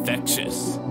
infectious.